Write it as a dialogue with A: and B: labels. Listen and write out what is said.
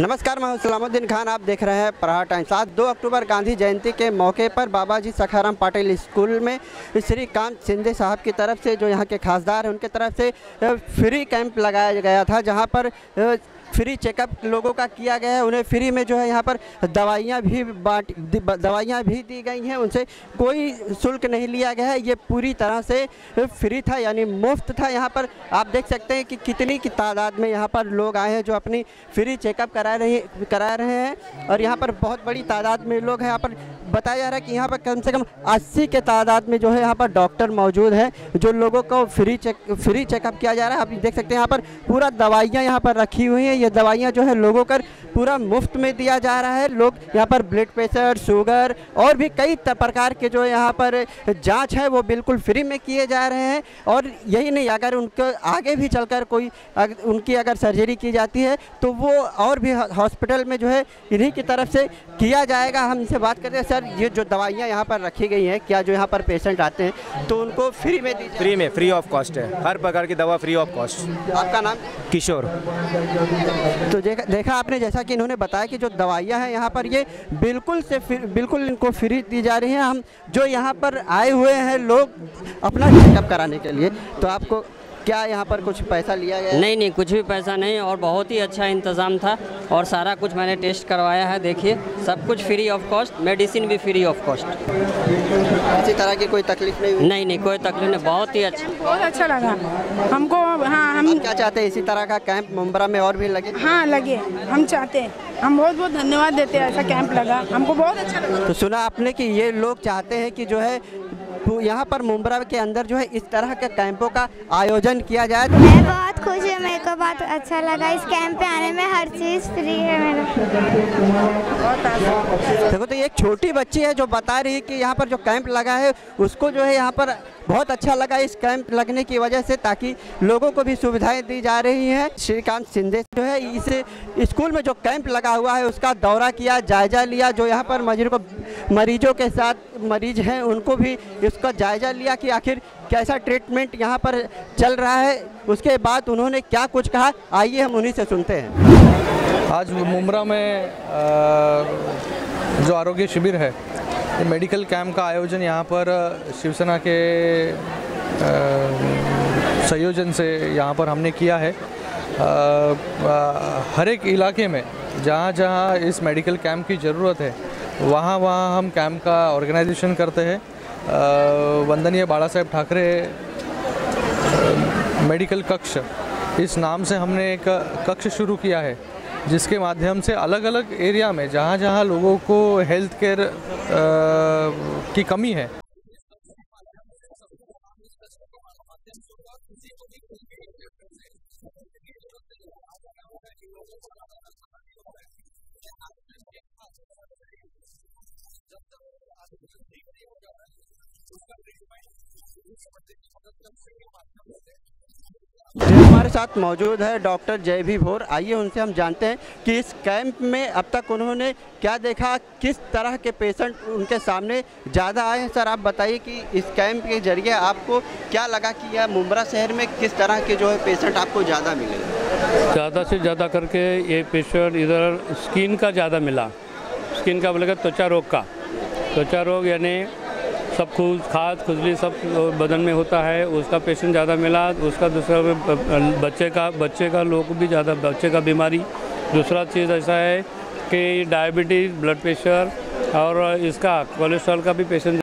A: नमस्कार, मैं सलामुद्दीन खान। आप देख रहे हैं प्रहार टाइम्स। आज दो अक्टूबर गांधी जयंती के मौके पर बाबा जी सखाराम पाटिल स्कूल में श्री कांत सिंधे साहब की तरफ़ से, जो यहाँ के खासदार हैं, उनके तरफ़ से फ्री कैंप लगाया गया था, जहाँ पर फ्री चेकअप लोगों का किया गया है, उन्हें फ्री में जो है यहाँ पर दवाइयाँ भी बांट दवाइयाँ भी दी गई हैं, उनसे कोई शुल्क नहीं लिया गया है, ये पूरी तरह से फ्री था, यानी मुफ़्त था। यहाँ पर आप देख सकते हैं कि कितनी की तादाद में यहाँ पर लोग आए हैं जो अपनी फ्री चेकअप करा रहे करा रहे हैं और यहाँ पर बहुत बड़ी तादाद में लोग हैं। यहाँ पर बताया जा रहा है कि यहाँ पर कम से कम 80 के तादाद में जो है यहाँ पर डॉक्टर मौजूद हैं, जो लोगों को फ्री चेक, फ्री चेकअप किया जा रहा है। आप देख सकते हैं यहाँ पर पूरा दवाइयाँ यहाँ पर रखी हुई हैं। ये दवाइयाँ जो है लोगों का पूरा मुफ़्त में दिया जा रहा है। लोग यहाँ पर ब्लड प्रेशर, शुगर और भी कई प्रकार के जो यहाँ पर जाँच है, वो बिल्कुल फ्री में किए जा रहे हैं। और यही नहीं, अगर उनको आगे भी चलकर कोई उनकी अगर सर्जरी की जाती है तो वो और भी हॉस्पिटल में जो है इन्हीं की तरफ़ से किया जाएगा। हम इनसे बात करते हैं। सर ये जो दवाइयाँ यहाँ पर रखी गई हैं क्या जो यहाँ पर पेशेंट आते हैं तो उनको फ्री में दी
B: फ्री में फ्री ऑफ़ कॉस्ट है। हर प्रकार की दवा फ्री ऑफ़ कॉस्ट
A: आपका नाम?
B: किशोर।
A: तो देखा देखा आपने जैसा कि इन्होंने बताया कि जो दवाइयाँ हैं यहाँ पर ये बिल्कुल से बिल्कुल इनको फ्री दी जा रही हैं। हम जो यहाँ पर आए हुए हैं लोग अपना चेकअप कराने के लिए तो आपको क्या यहाँ पर कुछ पैसा लिया गया
C: नहीं नहीं कुछ भी पैसा नहीं और बहुत ही अच्छा इंतज़ाम था और सारा कुछ मैंने टेस्ट करवाया है देखिए सब कुछ फ्री ऑफ़ कॉस्ट मेडिसिन भी फ्री ऑफ़ कॉस्ट
A: किसी तरह की कोई तकलीफ़ नहीं हुई?
C: नहीं नहीं कोई तकलीफ़ नहीं बहुत ही अच्छा।
D: बहुत अच्छा लगा। हमको हाँ हम
A: क्या चाहते हैं इसी तरह का कैंप मुंबरा में और भी लगे?
D: हाँ लगे हम चाहते हैं। हम बहुत बहुत धन्यवाद देते हैं ऐसा कैंप लगा। हमको बहुत अच्छा लगा।
A: तो सुना आपने कि ये लोग चाहते हैं कि जो है यहाँ पर मुम्बरा के अंदर जो है इस तरह के कैंपों का आयोजन किया जाए। तो
E: मैं बहुत खुश हूँ मेरे को बहुत अच्छा लगा। इस कैंप पे आने में हर चीज़ फ्री है मेरा।
A: देखो तो ये एक छोटी बच्ची है जो बता रही है कि यहाँ पर जो कैंप लगा है उसको जो है यहाँ पर बहुत अच्छा लगा इस कैंप लगने की वजह से ताकि लोगों को भी सुविधाएँ दी जा रही हैं। श्रीकांत सिंधे जो है, इस स्कूल में जो कैंप लगा हुआ है, उसका दौरा किया, जायजा लिया, जो यहाँ पर मरीजों को, मरीजों के साथ मरीज़ हैं, उनको भी इसका जायजा लिया कि आखिर कैसा ट्रीटमेंट यहाँ पर चल रहा है। उसके बाद उन्होंने क्या कुछ कहा, आइए हम उन्हीं से सुनते हैं।
F: आज मुमरा में जो आरोग्य शिविर है मेडिकल कैंप का आयोजन यहाँ पर शिवसेना के संयोजन से यहाँ पर हमने किया है। हर एक इलाके में जहाँ जहाँ इस मेडिकल कैंप की ज़रूरत है, वहाँ वहाँ हम कैंप का ऑर्गेनाइजेशन करते हैं। वंदनीय बाला साहेब ठाकरे मेडिकल कक्ष, इस नाम से हमने एक कक्ष शुरू किया है। जिसके माध्यम से अलग अलग एरिया में जहाँ जहाँ लोगों को हेल्थ केयर की कमी है।
A: हमारे साथ मौजूद है डॉक्टर जय भी भोर। आइए उनसे हम जानते हैं कि इस कैंप में अब तक उन्होंने क्या देखा, किस तरह के पेशेंट उनके सामने ज़्यादा आए हैं। सर, आप बताइए कि इस कैंप के ज़रिए आपको क्या लगा कि यह मुंबरा शहर में किस तरह के जो है पेशेंट आपको ज़्यादा मिले?
G: ज़्यादा से ज़्यादा करके ये पेशेंट इधर स्किन का ज़्यादा मिला। स्किन का बोलेगा त्वचा रोग का। त्वचा रोग यानी सब खूज खाद खुजली सब बदन में होता है, उसका पेशेंट ज़्यादा मिला, उसका दूसरा बच्चे का बच्चे का लोग भी ज़्यादा, बच्चे का बीमारी। दूसरा चीज़ ऐसा है कि डायबिटीज़ ब्लड प्रेशर और इसका कोलेस्ट्रॉल का भी पेशेंट